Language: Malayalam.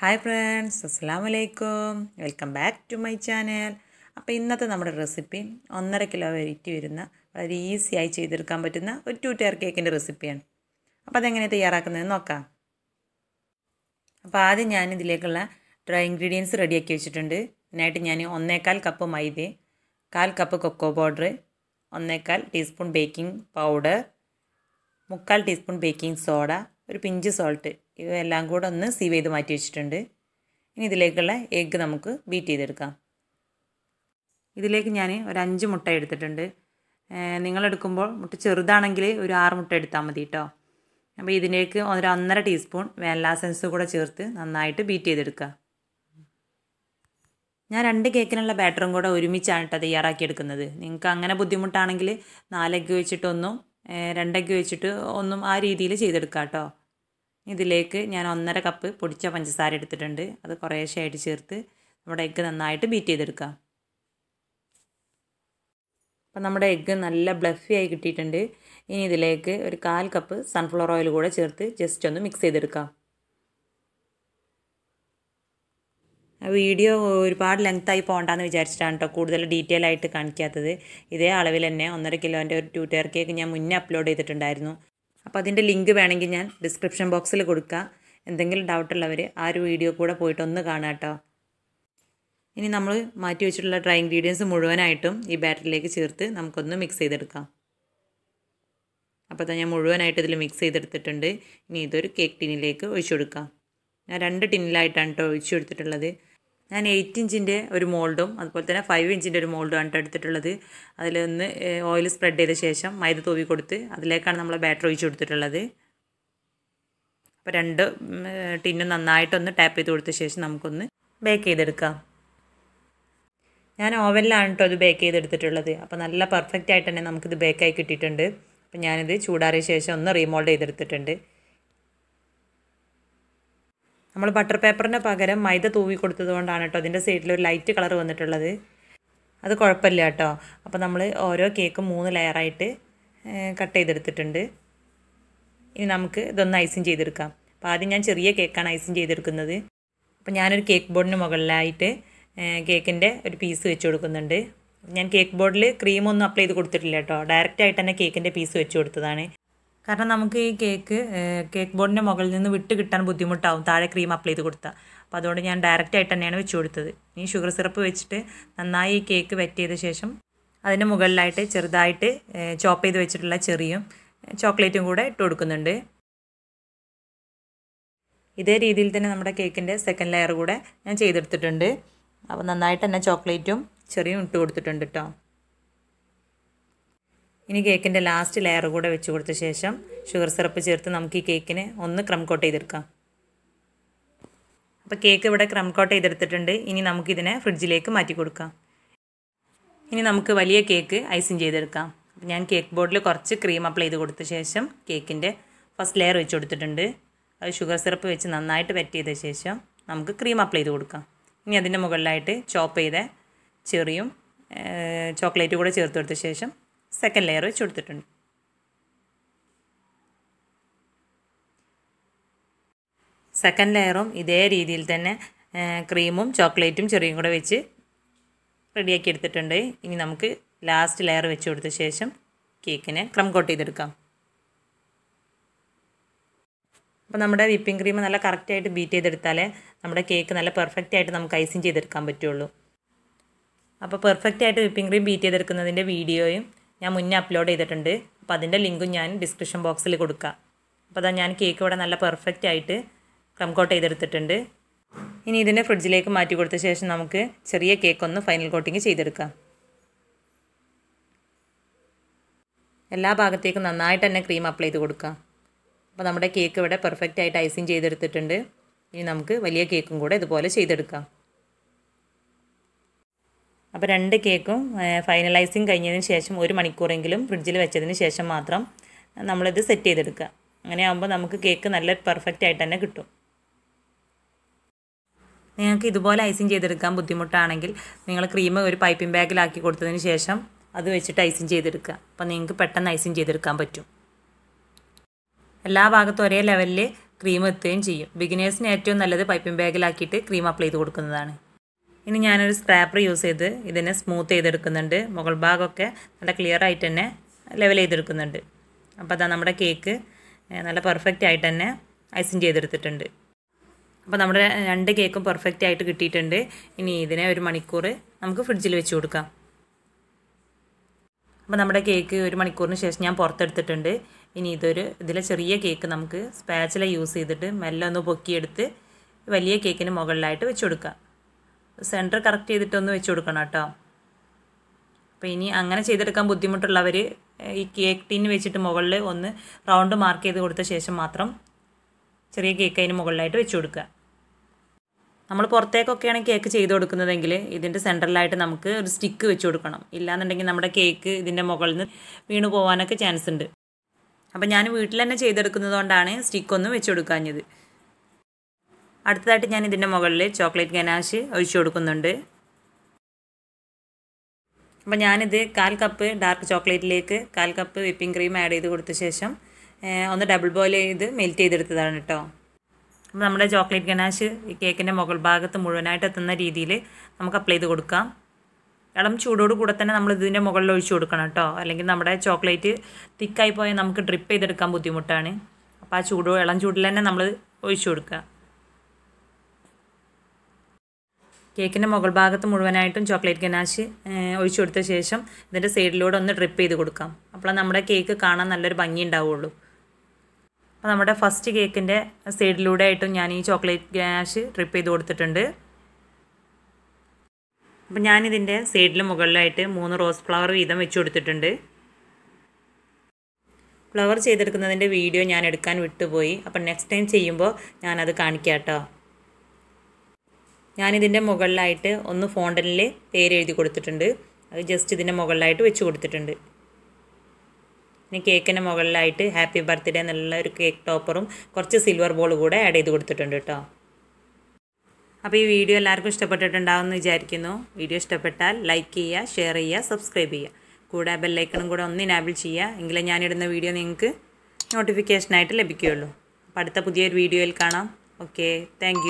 ഹായ് ഫ്രണ്ട്സ് അസ്സാം വലൈക്കും welcome back to my channel. അപ്പോൾ ഇന്നത്തെ നമ്മുടെ റെസിപ്പി ഒന്നര കിലോ വെയിറ്റ് വരുന്ന വളരെ ഈസിയായി ചെയ്തെടുക്കാൻ പറ്റുന്ന ഒരു ടു ടയർ കേക്കിന്റെ റെസിപ്പിയാണ്. അപ്പോൾ അതെങ്ങനെ തയ്യാറാക്കുന്നതെന്ന് നോക്കാം. അപ്പോൾ ആദ്യം ഞാൻ ഇതിലേക്കുള്ള ഡ്രൈ ഇൻഗ്രീഡിയൻസ് റെഡിയാക്കി വെച്ചിട്ടുണ്ട്. ഇതിനായിട്ട് ഞാൻ ഒന്നേകാൽ കപ്പ് മൈദ കാൽ കപ്പ് കൊക്കോ പൗഡർ ഒന്നേകാൽ ടീസ്പൂൺ ബേക്കിംഗ് പൗഡർ മുക്കാൽ ടീസ്പൂൺ ബേക്കിംഗ് സോഡ ഒരു പിഞ്ച് സോൾട്ട് ഇവയെല്ലാം കൂടെ ഒന്ന് സീവ് ചെയ്ത് മാറ്റി വെച്ചിട്ടുണ്ട്. ഇനി ഇതിലേക്കുള്ള എഗ്ഗ് നമുക്ക് ബീറ്റ് ചെയ്തെടുക്കാം. ഇതിലേക്ക് ഞാൻ ഒരു അഞ്ച് മുട്ട എടുത്തിട്ടുണ്ട്. നിങ്ങളെടുക്കുമ്പോൾ മുട്ട ചെറുതാണെങ്കിൽ ഒരു ആറ് മുട്ട എടുത്താൽ മതി കേട്ടോ അപ്പോൾ ഇതിലേക്ക് ഒരു ഒന്നര ടീസ്പൂൺ വാനില കൂടെ ചേർത്ത് നന്നായിട്ട് ബീറ്റ് ചെയ്തെടുക്കുക ഞാൻ രണ്ട് കേക്കിനുള്ള ബാറ്ററും കൂടെ ഒരുമിച്ചാണ് കേട്ടോ തയ്യാറാക്കിയെടുക്കുന്നത് നിങ്ങൾക്ക് അങ്ങനെ ബുദ്ധിമുട്ടാണെങ്കിൽ നാലെഗ്ഗ് വെച്ചിട്ടൊന്നും രണ്ടെഗ്ഗ് വെച്ചിട്ട് ഒന്നും ആ രീതിയിൽ ചെയ്തെടുക്കാം കേട്ടോ ഇതിലേക്ക് ഞാൻ ഒന്നര കപ്പ് പൊടിച്ച പഞ്ചസാര എടുത്തിട്ടുണ്ട്. അത് കുറേശ്ശെയായിട്ട് ചേർത്ത് നമ്മുടെ എഗ്ഗ് നന്നായിട്ട് ബീറ്റ് ചെയ്തെടുക്കാം. അപ്പം നമ്മുടെ എഗ്ഗ് നല്ല ബ്ലഫി ആയി കിട്ടിയിട്ടുണ്ട്. ഇനി ഇതിലേക്ക് ഒരു കാൽ കപ്പ് സൺഫ്ലവർ ഓയിൽ കൂടെ ചേർത്ത് ജസ്റ്റ് ഒന്ന് മിക്സ് ചെയ്തെടുക്കാം. വീഡിയോ ഒരുപാട് ലെങ്ത്തായി പോകണ്ടെന്ന് വിചാരിച്ചിട്ടാണ് കേട്ടോ കൂടുതൽ ഡീറ്റെയിൽ ആയിട്ട് കാണിക്കാത്തത്. ഇതേ അളവിൽ തന്നെ ഒന്നര കിലോന്റെ ഒരു ട്യൂട്ടർ കേക്ക് ഞാൻ മുന്നേ അപ്ലോഡ് ചെയ്തിട്ടുണ്ടായിരുന്നു. അപ്പോൾ അതിന്റെ ലിങ്ക് വേണമെങ്കിൽ ഞാൻ ഡിസ്ക്രിപ്ഷൻ ബോക്സിൽ കൊടുക്കുക എന്തെങ്കിലും ഡൗട്ട് ഡൗട്ടുള്ളവർ ആ ഒരു വീഡിയോ കൂടെ പോയിട്ട് ഒന്ന് കാണാം കേട്ടോ. ഇനി നമ്മൾ മാറ്റി വെച്ചിട്ടുള്ള ഡ്രൈ ഇൻഗ്രീഡിയൻസ് മുഴുവനായിട്ടും ഈ ബാറ്ററിലേക്ക് ചേർത്ത് നമുക്കൊന്ന് മിക്സ് ചെയ്തെടുക്കാം. അപ്പോൾ ഞാൻ മുഴുവനായിട്ട് ഇതിൽ മിക്സ് ചെയ്തെടുത്തിട്ടുണ്ട്. ഇനി ഇതൊരു കേക്ക് ടിന്നിലേക്ക് ഒഴിച്ചു കൊടുക്കാം. ഞാൻ രണ്ട് ടിന്നിലായിട്ടാണ് കേട്ടോ ഒഴിച്ചു കൊടുത്തിട്ടുള്ളത്. ഞാൻ എയ്റ്റ് ഇഞ്ചിന്റെ ഒരു മോൾഡും അതുപോലെ തന്നെ ഫൈവ് ഇഞ്ചിന്റെ ഒരു മോൾഡും ആണ് എടുത്തിട്ടുള്ളത്. അതിലൊന്ന് ഓയിൽ സ്പ്രെഡ് ചെയ്ത ശേഷം മൈദ തൂവി കൊടുത്ത് അതിലേക്കാണ് നമ്മൾ ബാറ്റർ ഒഴിച്ച് കൊടുത്തിട്ടുള്ളത്. അപ്പോൾ രണ്ട് ടിന്നും നന്നായിട്ടൊന്ന് ടാപ്പ് ചെയ്ത് കൊടുത്ത ശേഷം നമുക്കൊന്ന് ബേക്ക് ചെയ്തെടുക്കാം. ഞാൻ ഓവനിലാണ് കേട്ടോ ഇത് ബേക്ക് ചെയ്തെടുത്തിട്ടുള്ളത്. അപ്പോൾ നല്ല പെർഫെക്റ്റ് ആയിട്ട് തന്നെ നമുക്കിത് ബേക്കായി കിട്ടിയിട്ടുണ്ട്. അപ്പോൾ ഞാനിത് ചൂടാറിയ ശേഷം ഒന്ന് റീമോൾഡ് ചെയ്തെടുത്തിട്ടുണ്ട്. നമ്മൾ ബട്ടർ പേപ്പറിന് പകരം മൈദ തൂവി കൊടുത്തത് കൊണ്ടാണ് കേട്ടോ അതിന്റെ സൈഡിൽ ഒരു ലൈറ്റ് കളർ വന്നിട്ടുള്ളത്. അത് കുഴപ്പമില്ല കേട്ടോ. അപ്പോൾ നമ്മൾ ഓരോ കേക്കും മൂന്ന് ലെയറായിട്ട് കട്ട് ചെയ്തെടുത്തിട്ടുണ്ട്. ഇനി നമുക്ക് ഇതൊന്ന് ഐസിങ് ചെയ്തെടുക്കാം. അപ്പോൾ ആദ്യം ഞാൻ ചെറിയ കേക്കാണ് ഐസിങ് ചെയ്തെടുക്കുന്നത്. അപ്പോൾ ഞാനൊരു കേക്ക് ബോർഡിന് മുകളിലായിട്ട് കേക്കിന്റെ ഒരു പീസ് വെച്ച് കൊടുക്കുന്നുണ്ട്. ഞാൻ കേക്ക് ബോർഡിൽ ക്രീമൊന്നും അപ്ലൈ ചെയ്ത് കൊടുത്തിട്ടില്ല കേട്ടോ. ഡയറക്റ്റായിട്ട് തന്നെ കേക്കിന്റെ പീസ് വെച്ച് കൊടുത്തതാണ്. കാരണം നമുക്ക് ഈ കേക്ക് കേക്ക് ബോർഡിന്റെ മുകളിൽ നിന്ന് വിട്ട് കിട്ടാൻ ബുദ്ധിമുട്ടാവും. താഴെ ക്രീം അപ്ലൈ ചെയ്ത് കൊടുത്താൽ അപ്പോൾ അതുകൊണ്ട് ഞാൻ ഡയറക്റ്റ് ആയിട്ട് തന്നെയാണ് വെച്ച് കൊടുത്തത്. ഇനി ഷുഗർ സിറപ്പ് വെച്ചിട്ട് നന്നായി ഈ കേക്ക് വെറ്റ് ചെയ്ത ശേഷം അതിന്റെ മുകളിലായിട്ട് ചെറുതായിട്ട് ചോപ്പ് ചെയ്ത് വെച്ചിട്ടുള്ള ചെറിയും ചോക്ലേറ്റും കൂടെ ഇട്ട് കൊടുക്കുന്നുണ്ട്. ഇതേ രീതിയിൽ തന്നെ നമ്മുടെ കേക്കിന്റെ സെക്കൻഡ് ലെയർ കൂടെ ഞാൻ ചെയ്തെടുത്തിട്ടുണ്ട്. അപ്പോൾ നന്നായിട്ട് തന്നെ ചോക്ലേറ്റും ചെറിയും ഇട്ട് കൊടുത്തിട്ടുണ്ട് കേട്ടോ ഇനി കേക്കിന്റെ ലാസ്റ്റ് ലെയർ കൂടെ വെച്ച് കൊടുത്ത ശേഷം ഷുഗർ സിറപ്പ് ചേർത്ത് നമുക്ക് ഈ കേക്കിനെ ഒന്ന് ക്രം കോട്ട് ചെയ്തെടുക്കാം. അപ്പോൾ കേക്ക് ഇവിടെ ക്രം കോട്ട് ചെയ്തെടുത്തിട്ടുണ്ട്. ഇനി നമുക്കിതിനെ ഫ്രിഡ്ജിലേക്ക് മാറ്റി കൊടുക്കാം. ഇനി നമുക്ക് വലിയ കേക്ക് ഐസിങ് ചെയ്തെടുക്കാം. അപ്പോൾ ഞാൻ കേക്ക് ബോർഡിൽ കുറച്ച് ക്രീം അപ്ലൈ ചെയ്ത് കൊടുത്ത ശേഷം കേക്കിന്റെ ഫസ്റ്റ് ലെയർ വെച്ച് കൊടുത്തിട്ടുണ്ട്. അത് ഷുഗർ സിറപ്പ് വെച്ച് നന്നായിട്ട് വെറ്റ് ചെയ്ത ശേഷം നമുക്ക് ക്രീം അപ്ലൈ ചെയ്ത് കൊടുക്കാം. ഇനി അതിന്റെ മുകളിലായിട്ട് ചോപ്പ് ചെയ്ത ചെറിയും ചോക്ലേറ്റ് കൂടെ ചേർത്ത് കൊടുത്ത ശേഷം സെക്കൻഡ് ലെയർ വെച്ച് കൊടുത്തിട്ടുണ്ട്. സെക്കൻഡ് ലെയറും ഇതേ രീതിയിൽ തന്നെ ക്രീമും ചോക്ലേറ്റും ചെറിയും കൂടെ വെച്ച് റെഡിയാക്കി എടുത്തിട്ടുണ്ട്. ഇനി നമുക്ക് ലാസ്റ്റ് ലെയർ വെച്ച് കൊടുത്ത ശേഷം കേക്കിനെ ക്രം കോട്ട് ചെയ്തെടുക്കാം. അപ്പോൾ നമ്മുടെ വിപ്പിംഗ് ക്രീം നല്ല കറക്റ്റായിട്ട് ബീറ്റ് ചെയ്തെടുത്താലേ നമ്മുടെ കേക്ക് നല്ല പെർഫെക്റ്റ് ആയിട്ട് നമുക്ക് ഐസിങ് ചെയ്തെടുക്കാൻ പറ്റുള്ളൂ. അപ്പോൾ പെർഫെക്റ്റ് ആയിട്ട് വിപ്പിംഗ് ക്രീം ബീറ്റ് ചെയ്തെടുക്കുന്നതിന്റെ വീഡിയോയും ഞാൻ മുന്നേ അപ്ലോഡ് ചെയ്തിട്ടുണ്ട്. അപ്പോൾ അതിന്റെ ലിങ്കും ഞാൻ ഡിസ്ക്രിപ്ഷൻ ബോക്സിൽ കൊടുക്കാം. അപ്പോൾ അതാ ഞാൻ കേക്ക് ഇവിടെ നല്ല പെർഫെക്റ്റ് ആയിട്ട് ക്രം കോട്ട് ചെയ്തെടുത്തിട്ടുണ്ട്. ഇനി ഇതിനെ ഫ്രിഡ്ജിലേക്ക് മാറ്റി കൊടുത്ത ശേഷം നമുക്ക് ചെറിയ കേക്ക് ഒന്ന് ഫൈനൽ കോട്ടിങ് ചെയ്തെടുക്കാം. എല്ലാ ഭാഗത്തേക്കും നന്നായിട്ട് തന്നെ ക്രീം അപ്ലൈ ചെയ്ത് കൊടുക്കാം. അപ്പോൾ നമ്മുടെ കേക്ക് ഇവിടെ പെർഫെക്റ്റ് ആയിട്ട് ഐസിങ് ചെയ്തെടുത്തിട്ടുണ്ട്. ഇനി നമുക്ക് വലിയ കേക്കും കൂടെ ഇതുപോലെ ചെയ്തെടുക്കാം. അപ്പോൾ രണ്ട് കേക്കും ഫൈനലൈസിങ് കഴിഞ്ഞതിന് ശേഷം ഒരു മണിക്കൂറെങ്കിലും ഫ്രിഡ്ജിൽ വെച്ചതിന് ശേഷം മാത്രം നമ്മളിത് സെറ്റ് ചെയ്തെടുക്കുക. അങ്ങനെ ആകുമ്പോൾ നമുക്ക് കേക്ക് നല്ല പെർഫെക്റ്റ് ആയിട്ട് തന്നെ കിട്ടും. നിങ്ങൾക്ക് ഇതുപോലെ ഐസിങ് ചെയ്തെടുക്കാൻ ബുദ്ധിമുട്ടാണെങ്കിൽ നിങ്ങൾ ക്രീം ഒരു പൈപ്പിംഗ് ബാഗിലാക്കി കൊടുത്തതിന് ശേഷം അത് വെച്ചിട്ട് ഐസിങ് ചെയ്തെടുക്കുക. അപ്പോൾ നിങ്ങൾക്ക് പെട്ടെന്ന് ഐസിങ് ചെയ്തെടുക്കാൻ പറ്റും. എല്ലാ ഭാഗത്തും ഒരേ ലെവലിൽ ക്രീം എത്തുകയും ചെയ്യും. ബിഗിനേഴ്സിന് ഏറ്റവും നല്ലത് പൈപ്പിംഗ് ബാഗിലാക്കിയിട്ട് ക്രീം അപ്ലൈ ചെയ്ത് കൊടുക്കുന്നതാണ്. ഇനി ഞാനൊരു സ്ക്രാപ്പർ യൂസ് ചെയ്ത് ഇതിനെ സ്മൂത്ത് ചെയ്തെടുക്കുന്നുണ്ട്. മുകൾ ഭാഗമൊക്കെ നല്ല ക്ലിയർ ആയിട്ട് തന്നെ ലെവൽ ചെയ്തെടുക്കുന്നുണ്ട്. അപ്പോൾ അതാ നമ്മുടെ കേക്ക് നല്ല പെർഫെക്റ്റ് ആയിട്ട് തന്നെ ഐസിങ് ചെയ്തെടുത്തിട്ടുണ്ട്. അപ്പോൾ നമ്മുടെ രണ്ട് കേക്കും പെർഫെക്റ്റ് ആയിട്ട് കിട്ടിയിട്ടുണ്ട്. ഇനി ഇതിനെ ഒരു മണിക്കൂർ നമുക്ക് ഫ്രിഡ്ജിൽ വെച്ച് കൊടുക്കാം. അപ്പോൾ നമ്മുടെ കേക്ക് ഒരു മണിക്കൂറിന് ശേഷം ഞാൻ പുറത്തെടുത്തിട്ടുണ്ട്. ഇനി ഇതൊരു ഇതിലെ ചെറിയ കേക്ക് നമുക്ക് സ്പാച്ചില യൂസ് ചെയ്തിട്ട് മെല്ലെ ഒന്ന് പൊക്കിയെടുത്ത് വലിയ കേക്കിന് മുകളിലായിട്ട് വെച്ച് കൊടുക്കാം. സെന്റർ കറക്റ്റ് ചെയ്തിട്ടൊന്ന് വെച്ച് കൊടുക്കണം കേട്ടോ. അപ്പോൾ ഇനി അങ്ങനെ ചെയ്തെടുക്കാൻ ബുദ്ധിമുട്ടുള്ളവർ ഈ കേക്ക് ടീന് വെച്ചിട്ട് മുകളിൽ ഒന്ന് റൗണ്ട് മാർക്ക് ചെയ്ത് കൊടുത്ത ശേഷം മാത്രം ചെറിയ കേക്ക് അതിന് മുകളിലായിട്ട് വെച്ച് കൊടുക്കുക. നമ്മൾ പുറത്തേക്കൊക്കെയാണ് കേക്ക് ചെയ്ത് കൊടുക്കുന്നതെങ്കിൽ ഇതിന്റെ സെന്ററിലായിട്ട് നമുക്ക് ഒരു സ്റ്റിക്ക് വെച്ച് കൊടുക്കണം. ഇല്ലാന്നുണ്ടെങ്കിൽ നമ്മുടെ കേക്ക് ഇതിന്റെ മുകളിൽ നിന്ന് വീണു പോകാനൊക്കെ ചാൻസ് ഉണ്ട്. അപ്പോൾ ഞാൻ വീട്ടിൽ തന്നെ ചെയ്തെടുക്കുന്നതുകൊണ്ടാണ് സ്റ്റിക്കൊന്നും വെച്ച് കൊടുക്കാഞ്ഞത്. അടുത്തതായിട്ട് ഞാൻ ഇതിന്റെ മുകളിൽ ചോക്ലേറ്റ് ഗനാഷ് ഒഴിച്ചു കൊടുക്കുന്നുണ്ട്. അപ്പോൾ ഞാനിത് കാൽ കപ്പ് ഡാർക്ക് ചോക്ലേറ്റിലേക്ക് കാൽ കപ്പ് വിപ്പിംഗ് ക്രീം ആഡ് ചെയ്ത് കൊടുത്ത ശേഷം ഒന്ന് ഡബിൾ ബോയിൽ ചെയ്ത് മെൽറ്റ് ചെയ്തെടുത്തതാണ് കേട്ടോ. അപ്പോൾ നമ്മുടെ ചോക്ലേറ്റ് ഗനാഷ് ഈ കേക്കിന്റെ മുകൾ ഭാഗത്ത് മുഴുവനായിട്ട് എത്തുന്ന രീതിയിൽ നമുക്ക് അപ്ലൈ ചെയ്ത് കൊടുക്കാം. ഇളം ചൂടോട് കൂടെ തന്നെ നമ്മൾ ഇതിന്റെ മുകളിൽ ഒഴിച്ചു കൊടുക്കണം കേട്ടോ. അല്ലെങ്കിൽ നമ്മുടെ ചോക്ലേറ്റ് തിക്കായി പോയാൽ നമുക്ക് ഡ്രിപ്പ് ചെയ്തെടുക്കാൻ ബുദ്ധിമുട്ടാണ്. അപ്പോൾ ആ ചൂടോ ഇളം ചൂടിൽ തന്നെ നമ്മൾ ഒഴിച്ചു കൊടുക്കുക. കേക്കിന്റെ മുകൾ ഭാഗത്ത് മുഴുവനായിട്ടും ചോക്ലേറ്റ് ഗനാശ് ഒഴിച്ചു കൊടുത്ത ശേഷം ഇതിന്റെ സൈഡിലൂടെ ഒന്ന് ഡ്രിപ്പ് ചെയ്ത് കൊടുക്കാം. അപ്പോൾ നമ്മുടെ കേക്ക് കാണാൻ നല്ലൊരു ഭംഗി ഉണ്ടാവുള്ളൂ. അപ്പോൾ നമ്മുടെ ഫസ്റ്റ് കേക്കിന്റെ സൈഡിലൂടെ ആയിട്ടും ഞാൻ ഈ ചോക്ലേറ്റ് ഗനാശ് ഡ്രിപ്പ് ചെയ്ത് കൊടുത്തിട്ടുണ്ട്. അപ്പോൾ ഞാനിതിന്റെ സൈഡിൽ മുകളിലായിട്ട് മൂന്ന് റോസ് ഫ്ലവർ വീതം വെച്ച് കൊടുത്തിട്ടുണ്ട്. ഫ്ലവർ ചെയ്തെടുക്കുന്നതിന്റെ വീഡിയോ ഞാൻ എടുക്കാൻ വിട്ടുപോയി. അപ്പം നെക്സ്റ്റ് ടൈം ചെയ്യുമ്പോൾ ഞാനത് കാണിക്കാം കേട്ടോ ഞാനിതിന്റെ മുകളിലായിട്ട് ഒന്ന് ഫോണ്ടനിൽ പേര് എഴുതി കൊടുത്തിട്ടുണ്ട്. അത് ജസ്റ്റ് ഇതിന്റെ മുകളിലായിട്ട് വെച്ച് കൊടുത്തിട്ടുണ്ട്. ഇനി കേക്കിന്റെ മുകളിലായിട്ട് ഹാപ്പി ബർത്ത്ഡേ എന്നുള്ള ഒരു കേക്ക് ടോപ്പറും കുറച്ച് സിൽവർ ബോൾ കൂടെ ആഡ് ചെയ്ത് കൊടുത്തിട്ടുണ്ട് കേട്ടോ. അപ്പോൾ ഈ വീഡിയോ എല്ലാവർക്കും ഇഷ്ടപ്പെട്ടിട്ടുണ്ടാവുമെന്ന് വിചാരിക്കുന്നു. വീഡിയോ ഇഷ്ടപ്പെട്ടാൽ ലൈക്ക് ചെയ്യുക ഷെയർ ചെയ്യുക സബ്സ്ക്രൈബ് ചെയ്യുക. കൂടെ ബെല്ലൈക്കണും കൂടെ ഒന്ന് ഇനാബിൾ ചെയ്യുക. എങ്കിലേ ഞാനിടുന്ന വീഡിയോ നിങ്ങൾക്ക് നോട്ടിഫിക്കേഷനായിട്ട് ലഭിക്കുകയുള്ളൂ. അപ്പോൾ അടുത്ത പുതിയൊരു വീഡിയോയിൽ കാണാം. Okay thank